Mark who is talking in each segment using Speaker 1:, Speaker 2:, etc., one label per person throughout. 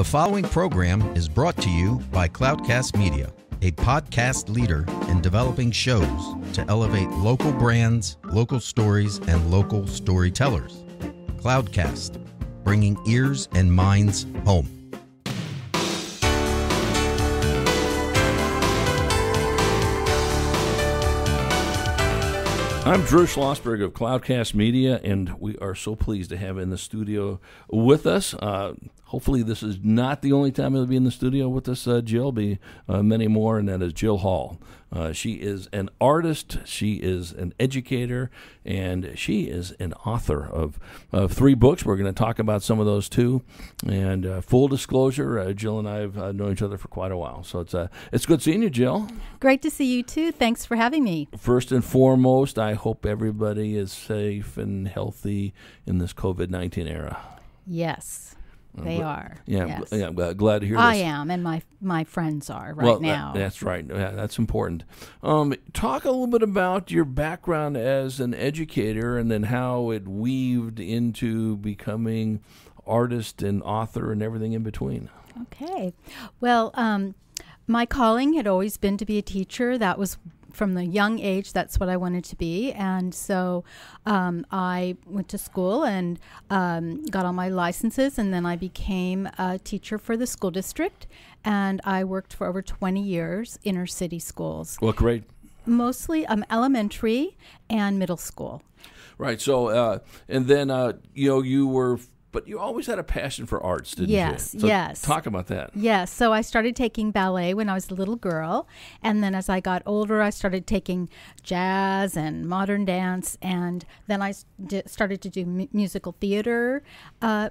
Speaker 1: The following program is brought to you by Cloudcast Media, a podcast leader in developing shows to elevate local brands, local stories, and local storytellers. Cloudcast, bringing ears and minds home.
Speaker 2: I'm Drew Schlossberg of Cloudcast Media, and we are so pleased to have in the studio with us. Uh, hopefully, this is not the only time he'll be in the studio with us, uh, Jill. Be uh, many more, and that is Jill Hall. Uh, she is an artist, she is an educator, and she is an author of, of three books. We're going to talk about some of those too. And uh, full disclosure, uh, Jill and I have uh, known each other for quite a while, so it's uh, it's good seeing you, Jill.
Speaker 3: Great to see you too. Thanks for having me.
Speaker 2: First and foremost, I hope everybody is safe and healthy in this COVID nineteen era.
Speaker 3: Yes. They
Speaker 2: gl-
Speaker 3: are.
Speaker 2: Yeah,
Speaker 3: Yes.
Speaker 2: gl- yeah. I'm glad- to hear
Speaker 3: I
Speaker 2: this.
Speaker 3: am, and my my friends are right
Speaker 2: well, that-
Speaker 3: now.
Speaker 2: that's right. Yeah, that's important. Um, talk a little bit about your background as an educator, and then how it weaved into becoming artist and author and everything in between.
Speaker 3: Okay. Well, um, my calling had always been to be a teacher. That was from the young age. That's what I wanted to be, and so um, I went to school and um, got all my licenses, and then I became a teacher for the school district. And I worked for over 20 years in inner city schools,
Speaker 2: Well, great.
Speaker 3: mostly um, elementary and middle school.
Speaker 2: Right. So, uh, and then uh, you know you were, but you always had a passion for arts, didn't
Speaker 3: Yes,
Speaker 2: you? So
Speaker 3: yes.
Speaker 2: Talk about that.
Speaker 3: Yes, so I started taking ballet when I was a little girl, and then as I got older, I started taking jazz and modern dance, and then I started to do mu- musical theater. Uh,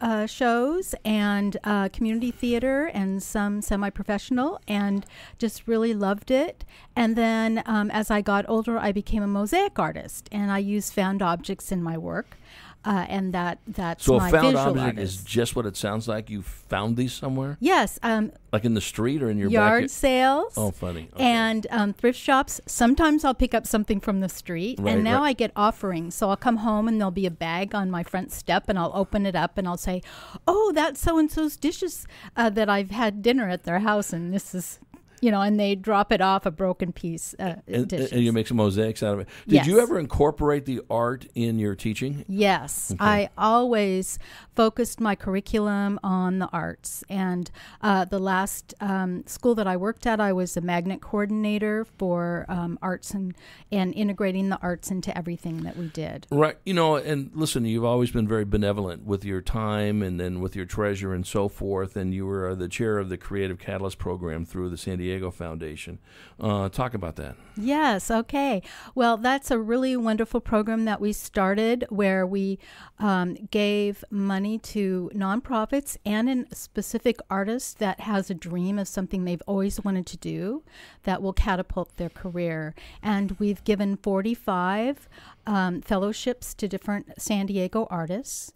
Speaker 3: uh, shows and uh, community theater and some semi-professional and just really loved it and then um, as i got older i became a mosaic artist and i use found objects in my work uh, and that that's
Speaker 2: So,
Speaker 3: my
Speaker 2: a found object
Speaker 3: artist.
Speaker 2: is just what it sounds like. You found these somewhere,
Speaker 3: yes um,
Speaker 2: like in the street or in your
Speaker 3: yard
Speaker 2: back.
Speaker 3: sales
Speaker 2: Oh, funny. Okay.
Speaker 3: and um, thrift shops. Sometimes I'll pick up something from the street,
Speaker 2: Right,
Speaker 3: and now
Speaker 2: right.
Speaker 3: I get offerings. So I'll come home and there'll be a bag on my front step, and I'll open it up and I'll say, "Oh, that's so and so's dishes uh, that I've had dinner at their house, and this is." You know, and they drop it off a broken piece. Uh,
Speaker 2: and,
Speaker 3: dishes.
Speaker 2: and you make some mosaics out of it. Did you ever incorporate the art in your teaching?
Speaker 3: Yes, I always focused my curriculum on the arts. And uh, the last um, school that I worked at, I was a magnet coordinator for um, arts and, and integrating the arts into everything that we did.
Speaker 2: Right. You know, and listen, you've always been very benevolent with your time and then with your treasure and so forth. And you were uh, the chair of the Creative Catalyst program through the San Diego Foundation. Uh, talk about that.
Speaker 3: Yes, okay. Well, that's a really wonderful program that we started where we um, gave money to nonprofits and a specific artist that has a dream of something they've always wanted to do that will catapult their career. And we've given 45 um, fellowships to different San Diego artists.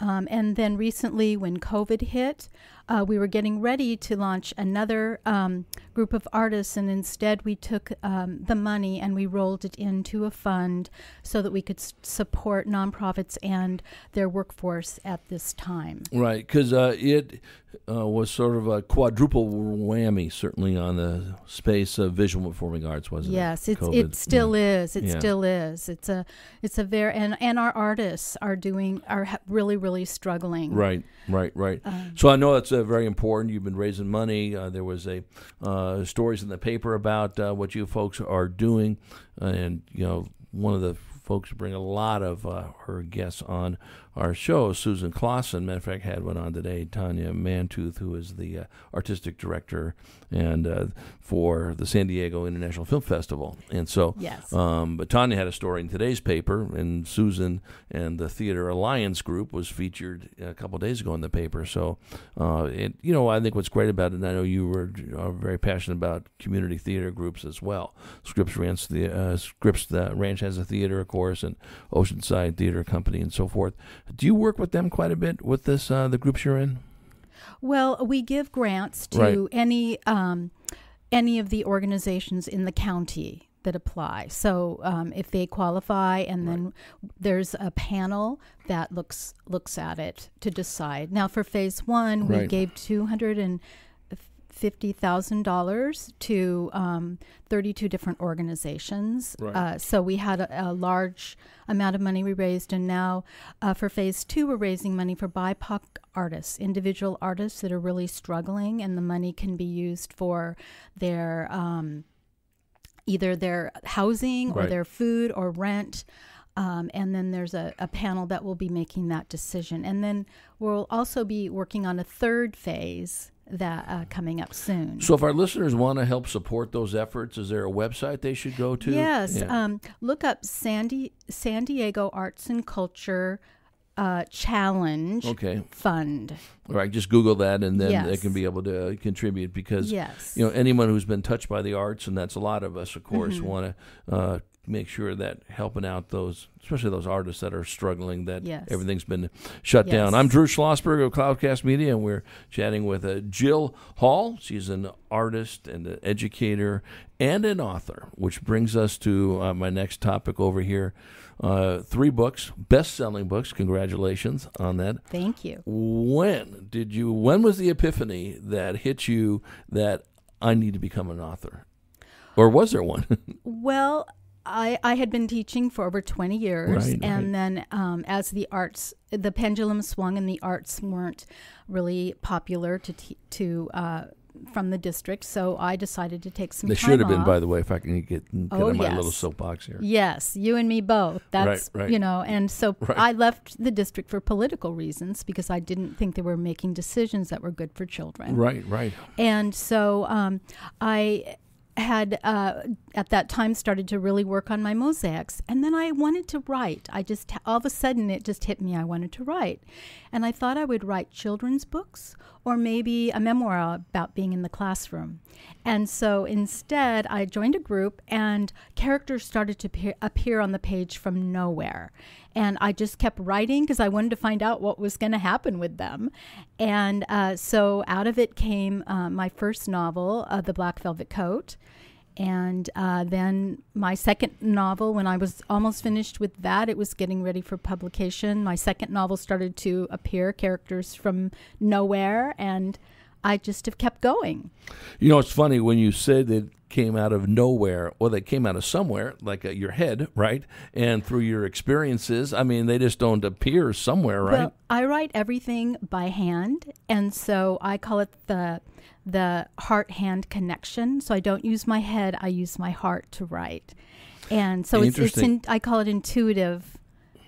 Speaker 3: Um, and then recently, when COVID hit, uh, we were getting ready to launch another um, group of artists, and instead we took um, the money and we rolled it into a fund so that we could support nonprofits and their workforce at this time.
Speaker 2: Right, because uh, it uh, was sort of a quadruple whammy, certainly on the space of visual performing arts, wasn't
Speaker 3: Yes,
Speaker 2: it?
Speaker 3: it's,
Speaker 2: COVID,
Speaker 3: it still is. It
Speaker 2: Yeah.
Speaker 3: still is. It's a, it's a very, and, and our artists are doing, are ha- really, really struggling.
Speaker 2: Right, right, right.
Speaker 3: Um,
Speaker 2: so I know that's uh, very important. You've been raising money. Uh, there was a uh, stories in the paper about uh, what you folks are doing, and you know one of the folks bring a lot of uh, her guests on our show, Susan Clausen. Matter of fact, had one on today, Tonya Mantooth, who is the uh, artistic director and uh, for the San Diego International Film Festival. And so,
Speaker 3: Yes.
Speaker 2: um, but Tonya had a story in today's paper, and Susan and the Theater Alliance Group was featured a couple days ago in the paper. So, uh, it, you know, I think what's great about it, and I know you were uh, very passionate about community theater groups as well. Scripps Ranch, the uh, Scripps the Ranch has a theater, of course, and Oceanside Theater Company, and so forth. Do you work with them quite a bit with this uh, the groups you're in?
Speaker 3: Well, we give grants to
Speaker 2: Right.
Speaker 3: any um, any of the organizations in the county that apply. So um, if they qualify, and then there's a panel that looks looks at it to decide. Now for phase one, we
Speaker 2: Right.
Speaker 3: gave two hundred and fifty thousand dollars to um, thirty-two different organizations.
Speaker 2: Right.
Speaker 3: Uh, so we had a, a large amount of money we raised, and now uh, for phase two, we're raising money for BIPOC artists, individual artists that are really struggling, and the money can be used for their um, either their housing or their food or rent. Um, and then there's a, a panel that will be making that decision. And then we'll also be working on a third phase that uh, coming up soon.
Speaker 2: So, if our listeners want to help support those efforts, is there a website they should go to?
Speaker 3: Yes.
Speaker 2: Yeah.
Speaker 3: Um, look up Sandy, San Diego Arts and Culture uh, Challenge
Speaker 2: okay.
Speaker 3: Fund.
Speaker 2: All right. Just Google that, and then they can be able to contribute because
Speaker 3: Yes.
Speaker 2: you know anyone who's been touched by the arts, and that's a lot of us, of course,
Speaker 3: Mm-hmm.
Speaker 2: want to uh, make sure that helping out those, especially those artists that are struggling, that
Speaker 3: Yes.
Speaker 2: everything's been shut down. I'm Drew Schlossberg of Cloudcast Media, and we're chatting with uh, Jill Hall. She's an artist and an educator and an author, which brings us to uh, my next topic over here. Uh, three books, best-selling books. Congratulations on that
Speaker 3: Thank you.
Speaker 2: when did you when was the epiphany that hit you that i need to become an author or was there one
Speaker 3: Well, I, I had been teaching for over 20 years.
Speaker 2: Right,
Speaker 3: and
Speaker 2: right.
Speaker 3: then um, as the arts, the pendulum swung and the arts weren't really popular to, to uh, from the district. So I decided to take some
Speaker 2: they should have been by the way if i can get, get
Speaker 3: Oh,
Speaker 2: in my
Speaker 3: yes.
Speaker 2: little soapbox here
Speaker 3: Yes, you and me both. That's
Speaker 2: right.
Speaker 3: you know, and so
Speaker 2: Right.
Speaker 3: I left the district for political reasons because I didn't think they were making decisions that were good for children.
Speaker 2: right right
Speaker 3: And so um, I had uh, at that time started to really work on my mosaics, and then I wanted to write. I just all of a sudden it just hit me. I wanted to write, and I thought I would write children's books or maybe a memoir about being in the classroom. And so instead, I joined a group, and characters started to appear, appear on the page from nowhere. And I just kept writing because I wanted to find out what was going to happen with them. And uh, so out of it came uh, my first novel, uh, The Black Velvet Coat. And uh, then my second novel, when I was almost finished with that, it was getting ready for publication. My second novel started to appear, characters from nowhere, and I just have kept going.
Speaker 2: you know it's funny when you said it came out of nowhere or they came out of somewhere like uh, your head right and through your experiences i mean they just don't appear somewhere right
Speaker 3: Well, I write everything by hand, and so I call it the the heart hand connection. So I don't use my head; I use my heart to write, and so it's it's in, I call it intuitive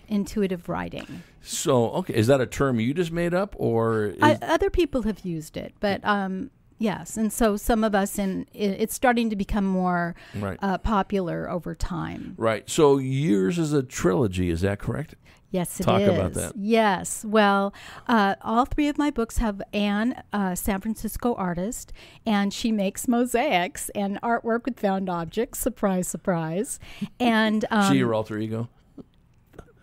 Speaker 3: intuitive writing.
Speaker 2: so okay is that a term you just made up or
Speaker 3: I, other people have used it, but um, yes, and so some of us, and it, it's starting to become more
Speaker 2: right
Speaker 3: uh, popular over time.
Speaker 2: Right. So yours is a trilogy, is that correct?
Speaker 3: Yes, it is.
Speaker 2: Talk about that.
Speaker 3: Yes. Well, uh, all three of my books have Anne, a San Francisco artist, and she makes mosaics and artwork with found objects. Surprise, surprise. And um,
Speaker 2: she your alter ego?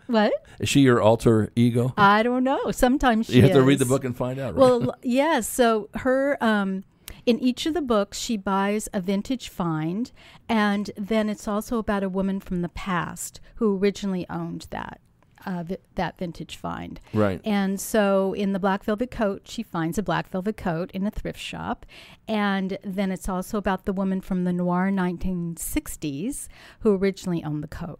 Speaker 3: What?
Speaker 2: Is she your alter ego?
Speaker 3: I don't know. Sometimes she
Speaker 2: you have to read the book and find out. Right?
Speaker 3: Well, yes. So her um, in each of the books, she buys a vintage find, and then it's also about a woman from the past who originally owned that. Uh, vi- that vintage find.
Speaker 2: right.
Speaker 3: And so in the black velvet coat, she finds a black velvet coat in a thrift shop. And then it's also about the woman from the noir 1960s who originally owned the coat.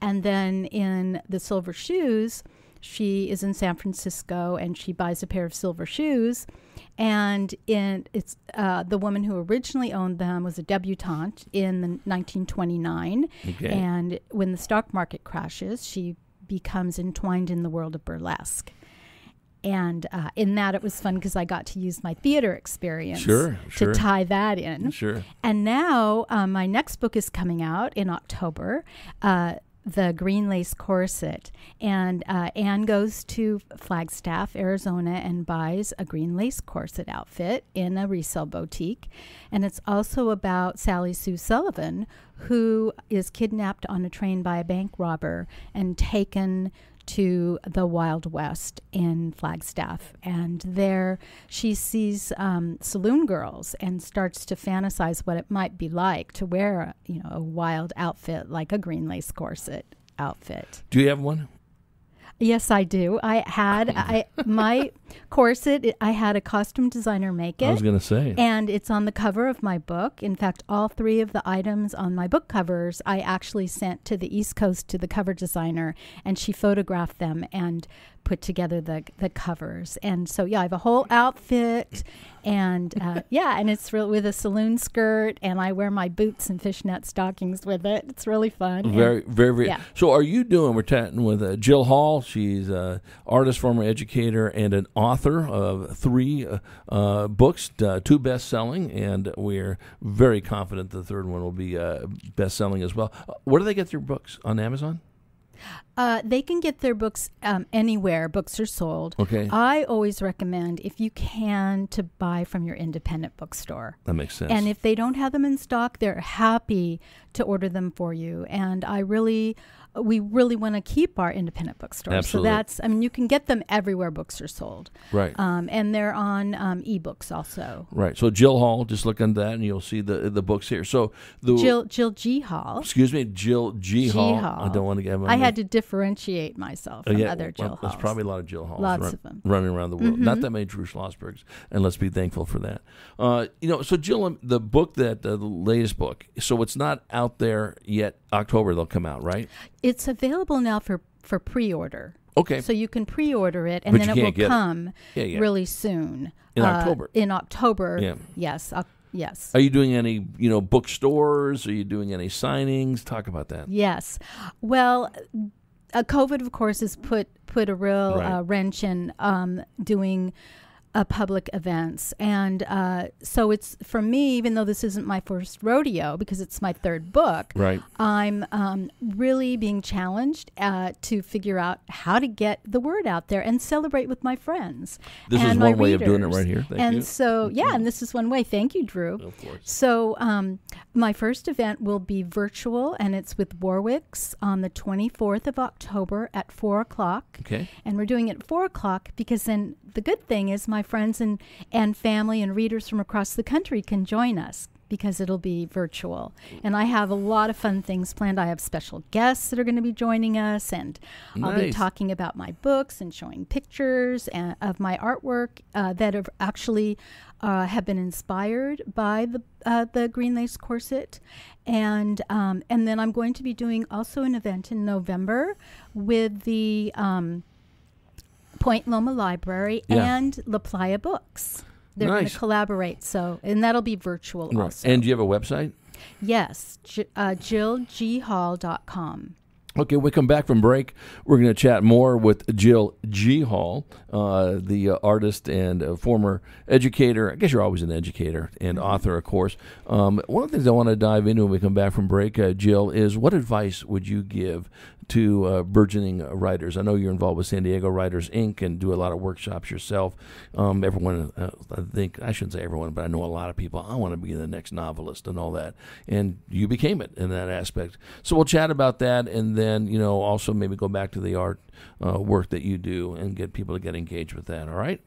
Speaker 3: And then in the silver shoes, she is in San Francisco and she buys a pair of silver shoes. And in it's uh, the woman who originally owned them was a debutante in the 1929.
Speaker 2: Okay.
Speaker 3: And when the stock market crashes, she becomes entwined in the world of burlesque. And uh, in that, it was fun because I got to use my theater experience
Speaker 2: Sure, sure.
Speaker 3: to tie that in.
Speaker 2: Sure.
Speaker 3: And now um, my next book is coming out in October. Uh, the Green Lace Corset. And uh, Anne goes to Flagstaff, Arizona, and buys a green lace corset outfit in a resale boutique. And it's also about Sally Sue Sullivan, who is kidnapped on a train by a bank robber and taken to the Wild West in Flagstaff, and there she sees um, saloon girls and starts to fantasize what it might be like to wear, you know, a wild outfit like a green lace corset outfit.
Speaker 2: Do you have one?
Speaker 3: Yes, I do. I had I my corset. I had a costume designer make it.
Speaker 2: I was going to say.
Speaker 3: And it's on the cover of my book. In fact, all three of the items on my book covers I actually sent to the East Coast to the cover designer, and she photographed them and put together the the covers. And so yeah, I have a whole outfit, and uh, yeah, and it's real with a saloon skirt, and I wear my boots and fishnet stockings with it. It's really fun.
Speaker 2: Very,
Speaker 3: and,
Speaker 2: very, very.
Speaker 3: Yeah.
Speaker 2: So, are you doing? We're chatting with uh, Jill Hall. She's an artist, former educator, and an author of three uh, uh, books, uh, two best-selling, and we're very confident the third one will be uh, best-selling as well. Where do they get their books on Amazon?
Speaker 3: Uh, they can get their books um, anywhere books are sold.
Speaker 2: Okay.
Speaker 3: I always recommend, if you can, to buy from your independent bookstore.
Speaker 2: That makes sense.
Speaker 3: And if they don't have them in stock, they're happy to order them for you. And I really, we really want to keep our independent bookstores.
Speaker 2: Absolutely.
Speaker 3: So that's, I mean, you can get them everywhere books are sold.
Speaker 2: right.
Speaker 3: Um, and they're on um, ebooks also.
Speaker 2: right. So Jill Hall, just look on that, and you'll see the the books here. So the
Speaker 3: Jill Jill G Hall.
Speaker 2: excuse me, Jill G,
Speaker 3: G
Speaker 2: Hall.
Speaker 3: Hall.
Speaker 2: I don't want to get.
Speaker 3: I had to differentiate myself
Speaker 2: Oh,
Speaker 3: from
Speaker 2: yeah,
Speaker 3: other Jill
Speaker 2: well,
Speaker 3: Halls.
Speaker 2: There's probably a lot of Jill Halls
Speaker 3: Lots
Speaker 2: run-
Speaker 3: of them.
Speaker 2: running around the world. Not
Speaker 3: Mhm.
Speaker 2: that many Drew Schlossbergs, and let's be thankful for that. Uh, you know, so Jill, um, the book that uh, the latest book, so it's not out there yet. October they'll come out, right?
Speaker 3: It's available now for for pre-order.
Speaker 2: Okay,
Speaker 3: So you can pre-order it, and
Speaker 2: But
Speaker 3: then it will
Speaker 2: can't it.
Speaker 3: come
Speaker 2: yeah, yeah.
Speaker 3: really soon
Speaker 2: In
Speaker 3: Uh,
Speaker 2: October.
Speaker 3: In October,
Speaker 2: Yeah.
Speaker 3: yes, uh, yes,
Speaker 2: Are you doing any, you know, bookstores? Are you doing any signings? Talk about that.
Speaker 3: yes. Well, uh, COVID, of course, has put put a real
Speaker 2: Right.
Speaker 3: uh, wrench in um, doing uh, public events, and uh, so it's for me. Even though this isn't my first rodeo, because it's my third book,
Speaker 2: Right.
Speaker 3: I'm um, really being challenged uh, to figure out how to get the word out there and celebrate with my friends.
Speaker 2: This is
Speaker 3: my
Speaker 2: one way of doing it right here. Thank
Speaker 3: and
Speaker 2: you.
Speaker 3: so, yeah, and this is one way. Thank you, Drew.
Speaker 2: Of course.
Speaker 3: So, um, my first event will be virtual, and it's with Warwick's on the 24th of October at 4 o'clock.
Speaker 2: Okay.
Speaker 3: And we're doing it at 4 o'clock because then the good thing is my friends and, and family and readers from across the country can join us because it'll be virtual. And I have a lot of fun things planned. I have special guests that are going to be joining us, and I'll be talking about my books and showing pictures and, of my artwork uh, that have actually uh, have been inspired by the uh, the green lace corset, and um, and then I'm going to be doing also an event in November with the um, Point Loma Library
Speaker 2: Yeah.
Speaker 3: and La Playa Books. They're going to collaborate, so and that'll be virtual
Speaker 2: Right.
Speaker 3: also.
Speaker 2: And do you have a website?
Speaker 3: yes, uh, JillGHall.com.
Speaker 2: Okay, we come back from break. We're going to chat more with Jill G. Hall, uh, the uh, artist and uh, former educator. I guess you're always an educator and
Speaker 3: Mm-hmm.
Speaker 2: author, of course. Um, one of the things I want to dive into when we come back from break, uh, Jill, is what advice would you give to uh, burgeoning writers? I know you're involved with San Diego Writers Inc. and do a lot of workshops yourself. Um, everyone, uh, I think, I shouldn't say everyone, but I know a lot of people. I want to be the next novelist and all that. And you became it in that aspect. So we'll chat about that and then, you know, also maybe go back to the art uh, work that you do and get people to get engaged with that. All right?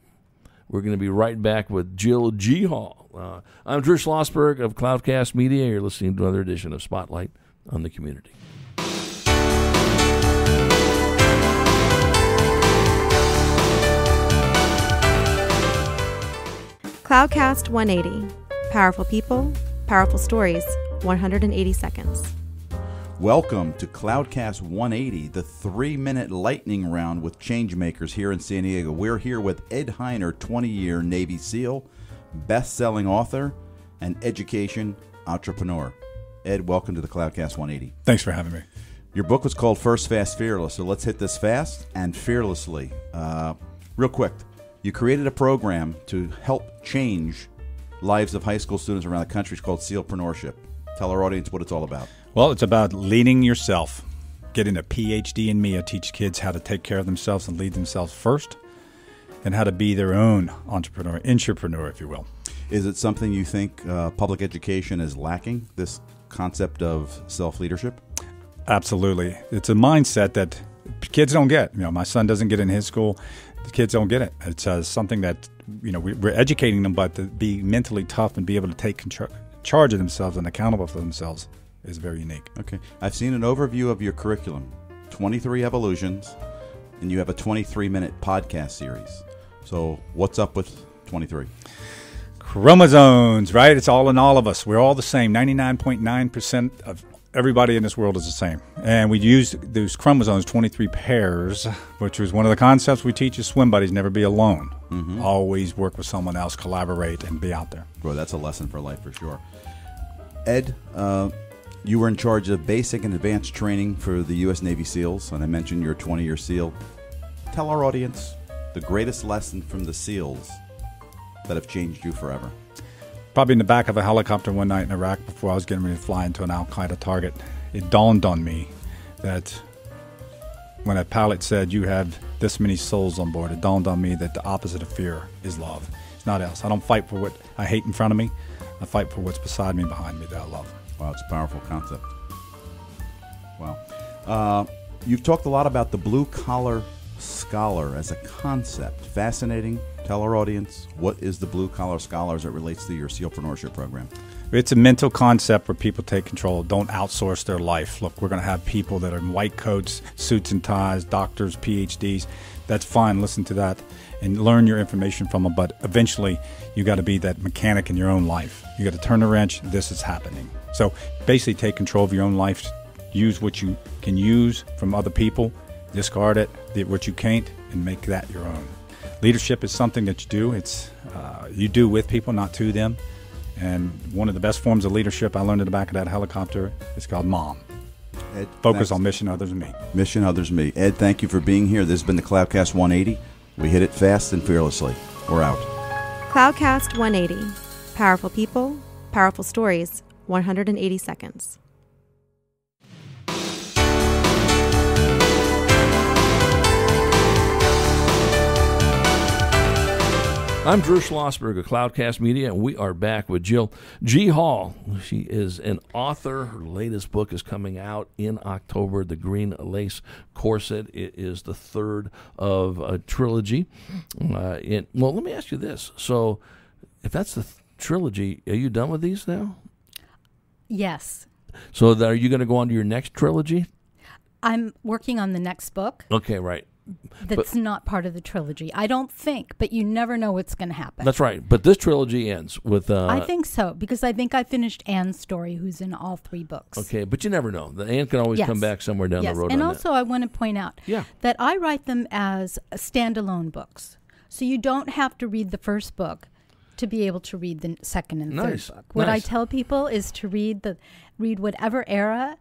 Speaker 2: We're going to be right back with Jill G. Hall. Uh, I'm Drew Schlossberg of Cloudcast Media. You're listening to another edition of Spotlight on the Community.
Speaker 4: Cloudcast 180. Powerful people, powerful stories, 180 seconds.
Speaker 5: Welcome to Cloudcast 180, the three minute lightning round with changemakers here in San Diego. We're here with Ed Hiner, 20 year Navy SEAL, best selling author, and education entrepreneur. Ed, welcome to the Cloudcast 180.
Speaker 6: Thanks for having me.
Speaker 5: Your book was called First Fast Fearless, so let's hit this fast and fearlessly. Uh, real quick, you created a program to help change lives of high school students around the country. It's called Sealpreneurship. Tell our audience what it's all about.
Speaker 6: Well, it's about leading yourself. Getting a PhD in me, I teach kids how to take care of themselves and lead themselves first, and how to be their own entrepreneur, entrepreneur, if you will.
Speaker 5: Is it something you think uh, public education is lacking? This concept of self leadership?
Speaker 6: Absolutely. It's a mindset that kids don't get. You know, my son doesn't get in his school. The kids don't get it. It's uh, something that you know we, we're educating them, but to be mentally tough and be able to take control, charge of themselves and accountable for themselves is very unique.
Speaker 5: Okay. I've seen an overview of your curriculum 23 evolutions, and you have a 23 minute podcast series. So, what's up with 23?
Speaker 6: Chromosomes, right? It's all in all of us. We're all the same. 99.9% of everybody in this world is the same. And we use those chromosomes, 23 pairs, which was one of the concepts we teach as swim buddies never be alone. Always work with someone else, collaborate, and be out there.
Speaker 5: Boy, that's a lesson for life for sure. Ed, uh, you were in charge of basic and advanced training for the U.S. Navy SEALs, and I mentioned you're 20 year SEAL. Tell our audience the greatest lesson from the SEALs that have changed you forever.
Speaker 6: Probably in the back of a helicopter one night in Iraq before I was getting ready to fly into an Al Qaeda target, it dawned on me that when a pilot said, You have this many souls on board, it dawned on me that the opposite of fear is love. It's not else. I don't fight for what I hate in front of me, I fight for what's beside me and behind me that I love.
Speaker 5: Wow, it's a powerful concept. Wow. Uh, you've talked a lot about the blue collar scholar as a concept. Fascinating. Tell our audience what is the blue collar scholar as it relates to your SEALpreneurship program.
Speaker 6: It's a mental concept where people take control. Don't outsource their life. Look, we're going to have people that are in white coats, suits and ties, doctors, PhDs. That's fine. Listen to that and learn your information from them. But eventually, you got to be that mechanic in your own life. You got to turn the wrench. This is happening. So basically, take control of your own life. Use what you can use from other people. Discard it. What you can't, and make that your own. Leadership is something that you do. It's uh, you do with people, not to them. And one of the best forms of leadership I learned in the back of that helicopter is called mom.
Speaker 5: Ed,
Speaker 6: Focus
Speaker 5: thanks.
Speaker 6: on mission, others, and me.
Speaker 5: mission, others, me. Ed, thank you for being here. This has been the Cloudcast 180. We hit it fast and fearlessly. We're out.
Speaker 4: Cloudcast 180. Powerful people, powerful stories, 180 seconds.
Speaker 2: I'm Drew Schlossberg of Cloudcast Media, and we are back with Jill G. Hall. She is an author. Her latest book is coming out in October, The Green Lace Corset. It is the third of a trilogy. Uh, it, well, let me ask you this. So, if that's the th- trilogy, are you done with these now?
Speaker 3: Yes.
Speaker 2: So, are you going to go on to your next trilogy?
Speaker 3: I'm working on the next book
Speaker 2: Okay, right.
Speaker 3: That's not part of the trilogy. I don't think, but you never know what's going to happen.
Speaker 2: That's right. But this trilogy ends with. Uh,
Speaker 3: I think so because I think I finished Anne's story, who's in all three books.
Speaker 2: Okay, but you never know. The ant can always
Speaker 3: Yes.
Speaker 2: come back somewhere down
Speaker 3: yes,
Speaker 2: the road.
Speaker 3: and also I want to point out
Speaker 2: Yeah.
Speaker 3: that I write them as standalone books, so you don't have to read the first book to be able to read the second and
Speaker 2: Nice,
Speaker 3: third book. What I tell people is to read the read whatever era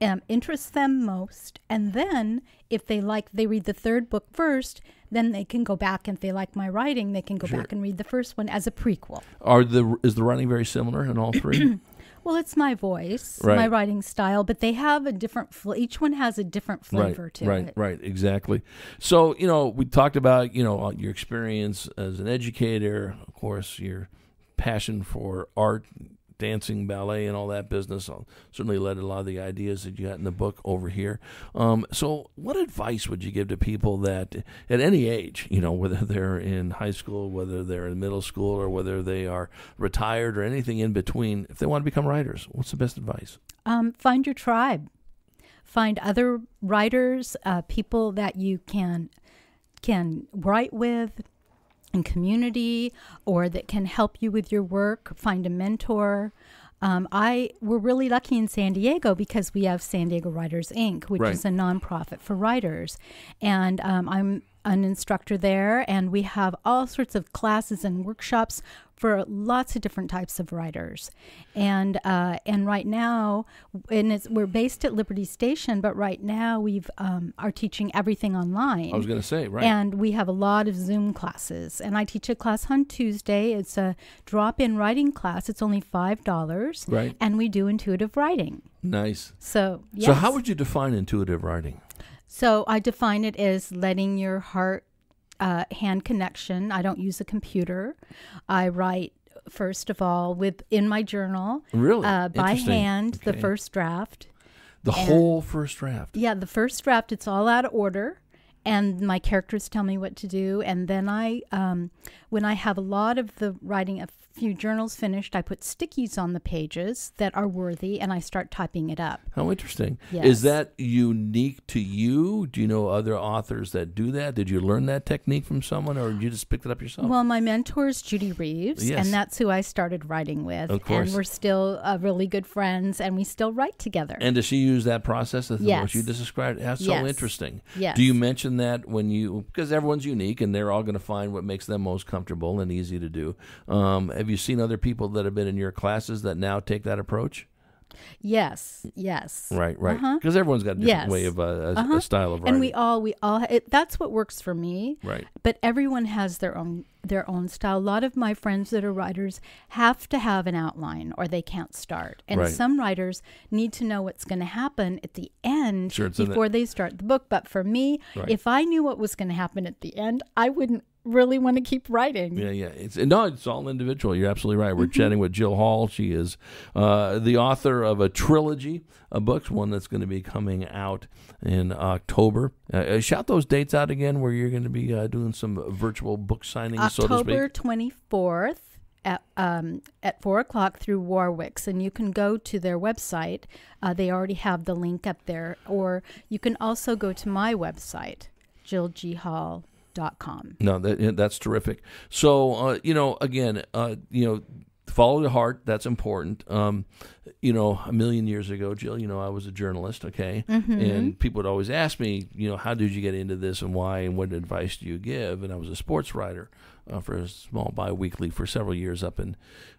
Speaker 3: um, interests them most, and then if they like, they read the third book first. Then they can go back, and if they like my writing, they can go
Speaker 2: Sure.
Speaker 3: back and read the first one as a prequel.
Speaker 2: Are the is the writing very similar in all three?
Speaker 3: Well, it's my voice,
Speaker 2: Right.
Speaker 3: my writing style, but they have a different. Fl- each one has a different flavor
Speaker 2: right,
Speaker 3: to
Speaker 2: right,
Speaker 3: it.
Speaker 2: right, exactly. So you know, we talked about you know your experience as an educator, of course, your passion for art, dancing, ballet, and all that business. uh, Certainly led a lot of the ideas that you got in the book over here. Um, so, what advice would you give to people that at any age, you know, whether they're in high school, whether they're in middle school, or whether they are retired or anything in between, if they want to become writers, what's the best advice?
Speaker 3: Um, find your tribe. Find other writers, uh, people that you can can write with in community, or that can help you with your work. Find a mentor. Um, I we're really lucky in San Diego because we have San Diego Writers Inc., which
Speaker 2: Right.
Speaker 3: is a nonprofit for writers, and um, I'm an instructor there, and we have all sorts of classes and workshops for lots of different types of writers, and uh, and right now, and it's, we're based at Liberty Station, but right now we've um, are teaching everything online.
Speaker 2: I was going to say, right?
Speaker 3: And we have a lot of Zoom classes. And I teach a class on Tuesday. It's a drop in writing class. It's only $5.
Speaker 2: Right.
Speaker 3: And we do intuitive writing.
Speaker 2: nice.
Speaker 3: So, yes.
Speaker 2: So, how would you define intuitive writing?
Speaker 3: So I define it as letting your heart uh, hand connection. I don't use a computer. I write first of all with in my journal
Speaker 2: Really?
Speaker 3: uh, by hand the first draft.
Speaker 2: The
Speaker 3: And-
Speaker 2: whole first draft.
Speaker 3: Yeah, the first draft, it's all out of order. And my characters tell me what to do. And then I, um, when I have a lot of the writing, a few journals finished, I put stickies on the pages that are worthy and I start typing it up.
Speaker 2: How interesting.
Speaker 3: Yes.
Speaker 2: Is that unique to you? Do you know other authors that do that? Did you learn that technique from someone or did you just pick it up yourself?
Speaker 3: Well, my mentor is Judy Reeves,
Speaker 2: Yes.
Speaker 3: and that's who I started writing with.
Speaker 2: Of course.
Speaker 3: And we're still uh, really good friends, and we still write together.
Speaker 2: and does she use that process?
Speaker 3: Yes.
Speaker 2: What you just described? That's so interesting.
Speaker 3: Yes.
Speaker 2: Do you mention that when you, because everyone's unique and they're all going to find what makes them most comfortable and easy to do. Um, have you seen other people that have been in your classes that now take that approach?
Speaker 3: Yes, yes.
Speaker 2: Right, right.
Speaker 3: Uh-huh.
Speaker 2: Because everyone's got a different
Speaker 3: Yes.
Speaker 2: way of uh, a,
Speaker 3: Uh-huh.
Speaker 2: a style of writing.
Speaker 3: And we all, we all, it, that's what works for me.
Speaker 2: right.
Speaker 3: But everyone has their own their own style. A lot of my friends that are writers have to have an outline or they can't start. And
Speaker 2: Right.
Speaker 3: some writers need to know what's going to happen at the end
Speaker 2: Sure,
Speaker 3: before they start the book. But for me,
Speaker 2: Right.
Speaker 3: if I knew what was going to happen at the end, I wouldn't really want to keep writing.
Speaker 2: Yeah, yeah. It's no, it's all individual. You're absolutely right. We're
Speaker 3: Mm-hmm.
Speaker 2: chatting with Jill Hall. She is uh, the author of a trilogy of books, one that's going to be coming out in October. Uh, uh, shout those dates out again, where you're going to be uh, doing some virtual book signings, so to
Speaker 3: October
Speaker 2: speak.
Speaker 3: twenty fourth at um, at four o'clock through Warwick's, and you can go to their website. Uh, they already have the link up there, or you can also go to my website,
Speaker 2: No, that, that's terrific. So, uh, you know, again, uh, you know, follow the heart. That's important. Um, you know, a million years ago, Jill, you know, I was a journalist, okay? And people would always ask me, you know, how did you get into this and why and what advice do you give? And I was a sports writer uh, for a small biweekly for several years up in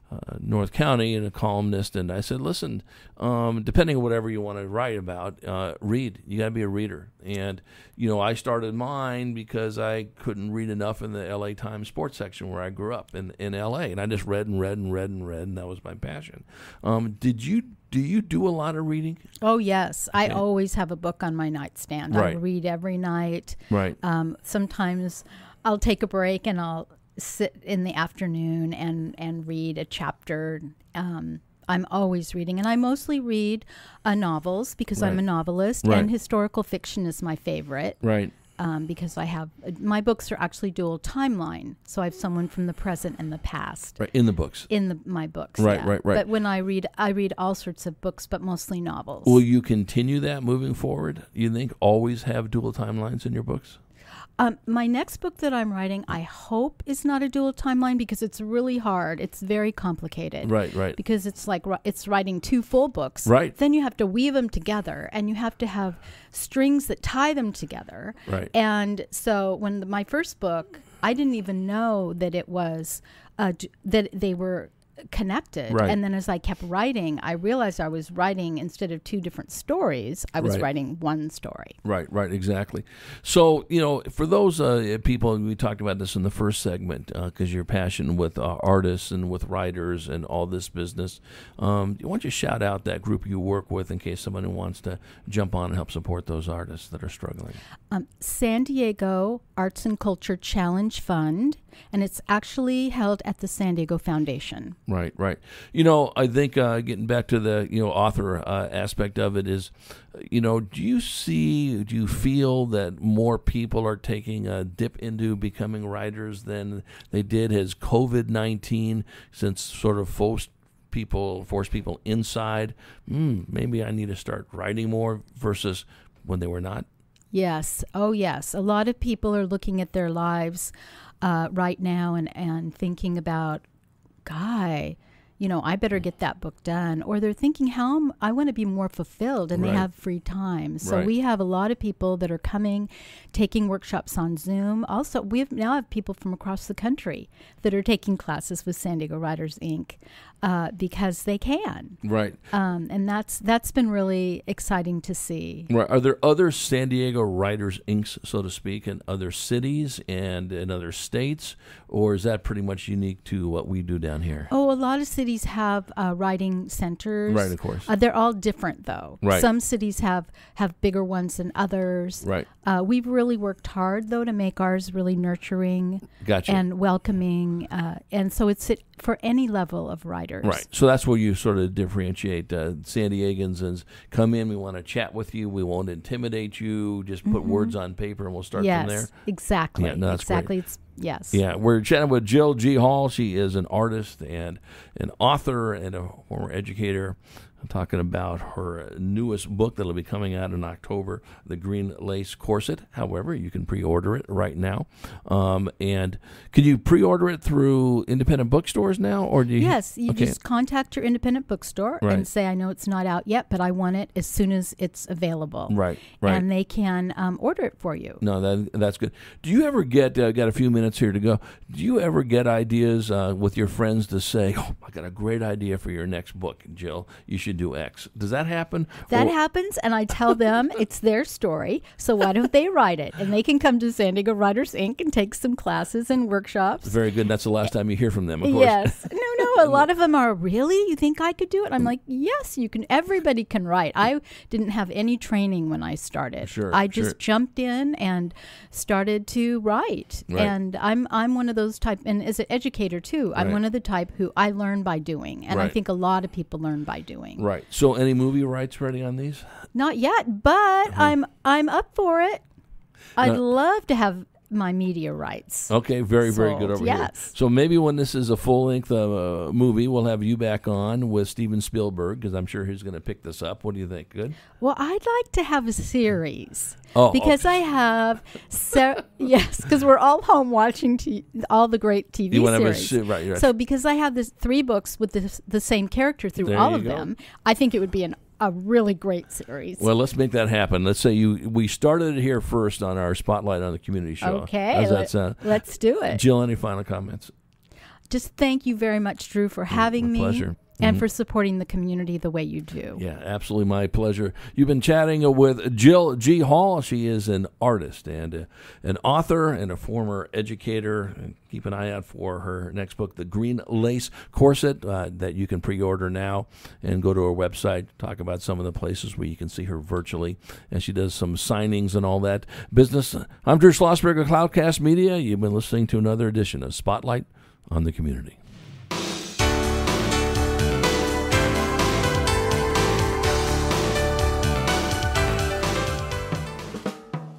Speaker 2: uh, North County and a columnist. And I said, listen, um, depending on whatever you want to write about, uh, read. You got to be a reader. And, you know, I started mine because I couldn't read enough in the LA Times sports section where I grew up in, in LA. And I just read and read and read and read, and that was my passion. Um, did you do you do a lot of reading?
Speaker 3: Oh yes, I always have a book on my nightstand. I read every night.
Speaker 2: Right.
Speaker 3: Um, sometimes I'll take a break and I'll sit in the afternoon and and read a chapter. Um, I'm always reading, and I mostly read uh, novels because I'm a novelist,
Speaker 2: Right.
Speaker 3: and historical fiction is my favorite
Speaker 2: Right.
Speaker 3: Um, because I have my books are actually dual timeline, so I have someone from the present and the past
Speaker 2: Right. In the books.
Speaker 3: in the, my books.
Speaker 2: Right,
Speaker 3: yeah.
Speaker 2: right, right.
Speaker 3: But when I read, I read all sorts of books, but mostly novels.
Speaker 2: Will you continue that moving forward? You think always have dual timelines in your books?
Speaker 3: Um, my next book that I'm writing, I hope is not a dual timeline because it's really hard. It's very complicated.
Speaker 2: Right. Right.
Speaker 3: Because it's like it's writing two full books.
Speaker 2: Right.
Speaker 3: Then you have to weave them together, and you have to have strings that tie them together.
Speaker 2: Right.
Speaker 3: And so when the, my first book, I didn't even know that it was uh, d- that they were connected.
Speaker 2: Right.
Speaker 3: And then as I kept writing, I realized I was writing instead of two different stories, I was
Speaker 2: Right.
Speaker 3: writing one story.
Speaker 2: Right, right, exactly. So, you know, for those uh, people, we talked about this in the first segment because your passion with uh, artists and with writers and all this business. Um, why don't you shout out that group you work with in case somebody wants to jump on and help support those artists that are struggling?
Speaker 3: um, San Diego Arts and Culture Challenge Fund, and it's actually held at the San Diego Foundation.
Speaker 2: Right, right. You know, I think uh, getting back to the you know author uh, aspect of it is, you know, do you see, do you feel that more people are taking a dip into becoming writers than they did as COVID nineteen, since sort of forced people forced people inside? Mm, maybe I need to start writing more versus when they were not.
Speaker 3: Yes. Oh, yes. A lot of people are looking at their lives uh, right now and, and thinking about, Guy, you know, I better get that book done. Or they're thinking, how am, I want to be more fulfilled and
Speaker 2: Right.
Speaker 3: they have free time. So
Speaker 2: Right.
Speaker 3: we have a lot of people that are coming, taking workshops on Zoom. Also, we have now have people from across the country that are taking classes with San Diego Writers Inc. Uh, because they can.
Speaker 2: Right.
Speaker 3: Um, and that's that's been really exciting to see.
Speaker 2: Right. Are there other San Diego Writers Inks, so to speak, in other cities and in other states, or is that pretty much unique to what we do down here?
Speaker 3: Oh, a lot of cities have uh, writing centers.
Speaker 2: Right, of course.
Speaker 3: Uh, they're all different, though.
Speaker 2: Right.
Speaker 3: Some cities have have bigger ones than others.
Speaker 2: Right.
Speaker 3: Uh, we've really worked hard, though, to make ours really nurturing
Speaker 2: Gotcha.
Speaker 3: and welcoming. Uh, and so it's it, for any level of writers.
Speaker 2: Right. So that's where you sort of differentiate uh, San Diegans and come in. We want to chat with you. We won't intimidate you. Just put words on paper and we'll start
Speaker 3: yes,
Speaker 2: from there.
Speaker 3: exactly.
Speaker 2: Yeah, no, that's great.
Speaker 3: exactly. It's yes.
Speaker 2: Yeah, we're chatting with Jill G. Hall. She is an artist and an author and a former educator. Talking about her newest book that'll be coming out in October, The Green Lace Corset. However, you can pre order it right now. Um, and can you pre order it through independent bookstores now? or do you,
Speaker 3: Yes, you
Speaker 2: okay.
Speaker 3: just contact your independent bookstore
Speaker 2: Right.
Speaker 3: and say, "I know it's not out yet, but I want it as soon as it's available."
Speaker 2: Right, right.
Speaker 3: And they can um, order it for you.
Speaker 2: No, that that's good. Do you ever get uh, got a few minutes here to go? Do you ever get ideas uh, with your friends to say, "Oh, I got a great idea for your next book, Jill. You should do X." Does that happen?
Speaker 3: That
Speaker 2: Or-
Speaker 3: happens, and I tell them it's their story, so why don't they write it? And they can come to San Diego Writers Inc. and take some classes and workshops.
Speaker 2: Very good. That's the last time you hear from them, of course.
Speaker 3: Yes. No, no. A lot of them are really. You think I could do it? I'm like, yes, you can. Everybody can write. I didn't have any training when I started.
Speaker 2: Sure,
Speaker 3: I just
Speaker 2: sure.
Speaker 3: jumped in and started to write.
Speaker 2: Right.
Speaker 3: And I'm I'm one of those type. And as an educator too, I'm
Speaker 2: Right.
Speaker 3: one of the type who I learn by doing. And I think a lot of people learn by doing.
Speaker 2: Right. So, any movie rights ready on these?
Speaker 3: Not yet, but I'm I'm up for it. I'd
Speaker 2: Uh,
Speaker 3: love to have my media rights.
Speaker 2: Okay, very, very good
Speaker 3: Sold,
Speaker 2: over here. So maybe when this is a full length uh, movie, we'll have you back on with Steven Spielberg because I'm sure he's going to pick this up. What do you think? Good.
Speaker 3: Well, I'd like to have a series.
Speaker 2: Oh,
Speaker 3: because I have, se- yes, because we're all home watching t- all the great TV
Speaker 2: You wanna have a
Speaker 3: series.
Speaker 2: se- right, right.
Speaker 3: So because I have this three books with the, the same character through
Speaker 2: There
Speaker 3: all of
Speaker 2: go.
Speaker 3: them, I think it would be an, a really great series.
Speaker 2: Well, let's make that happen. Let's say you we started it here first on our spotlight on the community show.
Speaker 3: okay,
Speaker 2: How's that
Speaker 3: let-
Speaker 2: sound?
Speaker 3: let's do it.
Speaker 2: Jill, any final comments?
Speaker 3: Just thank you very much, Drew, for having
Speaker 2: my
Speaker 3: me
Speaker 2: pleasure.
Speaker 3: And
Speaker 2: Mhm.
Speaker 3: for supporting the community the way you do.
Speaker 2: Yeah, absolutely my pleasure. You've been chatting with Jill G. Hall. She is an artist and uh, an author and a former educator. And keep an eye out for her next book, The Green Lace Corset, uh, that you can pre order now and go to her website, talk about some of the places where you can see her virtually. And she does some signings and all that business. I'm Drew Schlossberg of Cloudcast Media. You've been listening to another edition of Spotlight on the Community.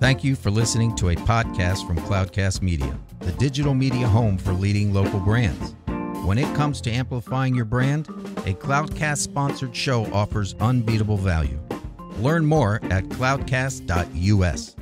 Speaker 1: Thank you for listening to a podcast from Cloudcast Media, the digital media home for leading local brands. When it comes to amplifying your brand, a Cloudcast sponsored show offers unbeatable value. Learn more at cloudcast.us.